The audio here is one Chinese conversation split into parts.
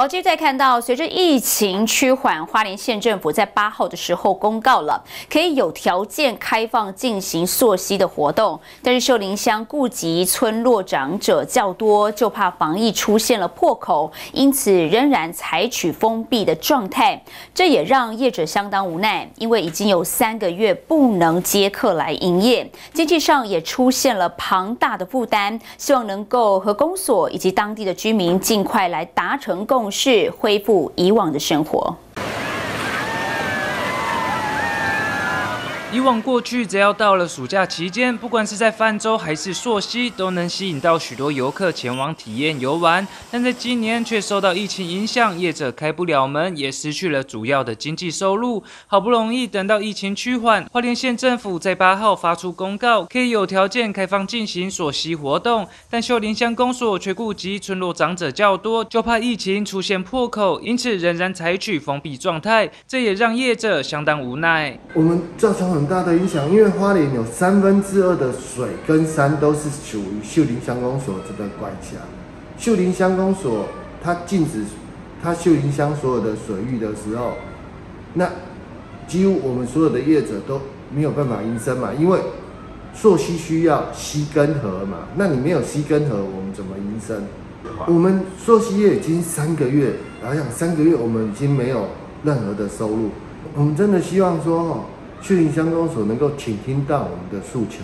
好，接着再看到，随着疫情趋缓，花莲县政府在八号的时候公告了，可以有条件开放进行溯溪的活动。但是秀林乡顾及村落长者较多，就怕防疫出现了破口，因此仍然采取封闭的状态。这也让业者相当无奈，因为已经有三个月不能接客来营业，经济上也出现了庞大的负担。希望能够和公所以及当地的居民尽快来达成共。是，恢复以往的生活。以往过去，只要到了暑假期间，不管是在泛舟还是溯溪，都能吸引到许多游客前往体验游玩。但在今年却受到疫情影响，业者开不了门，也失去了主要的经济收入。好不容易等到疫情趋缓，花莲县政府在八号发出公告，可以有条件开放进行溯溪活动，但秀林乡公所却顾及村落长者较多，就怕疫情出现破口，因此仍然采取封闭状态。这也让业者相当无奈。我们造成很大的影响，因为花莲有三分之二的水跟山都是属于秀林乡公所这个管辖。秀林乡公所它禁止它秀林乡所有的水域的时候，那几乎我们所有的业者都没有办法营生嘛，因为溯溪需要溪根河嘛，那你没有溪根河，我们怎么营生？我们溯溪业已经三个月，好像三个月我们已经没有任何的收入，我们真的希望说。秀林乡公所能够倾听到我们的诉求，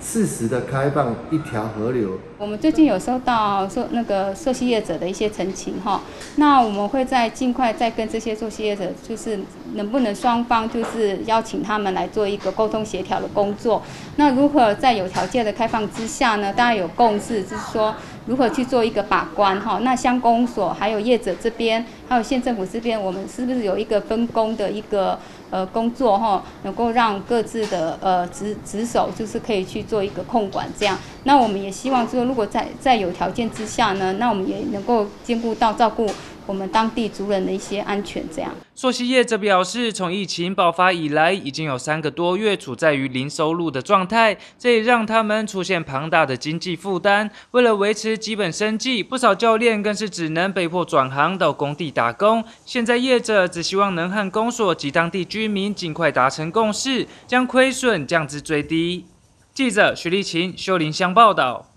适时的开放一条河流。我们最近有收到说那个受溪业者的一些陈情哈，那我们会在尽快再跟这些受溪业者，就是能不能双方就是邀请他们来做一个沟通协调的工作。那如何在有条件的开放之下呢？大家有共识，就是说如何去做一个把关哈。那乡公所还有业者这边，还有县政府这边，我们是不是有一个分工的一个？呃，工作哈，能够让各自的呃职职守就是可以去做一个控管，这样。那我们也希望说，如果在在有条件之下呢，那我们也能够兼顾到照顾。我们当地族人的一些安全，这样。朔西业则表示，从疫情爆发以来，已经有三个多月处在于零收入的状态，这也让他们出现庞大的经济负担。为了维持基本生计，不少教练更是只能被迫转行到工地打工。现在业者只希望能和公所及当地居民尽快达成共识，将亏损降至最低。记者徐丽琴、修林乡报道。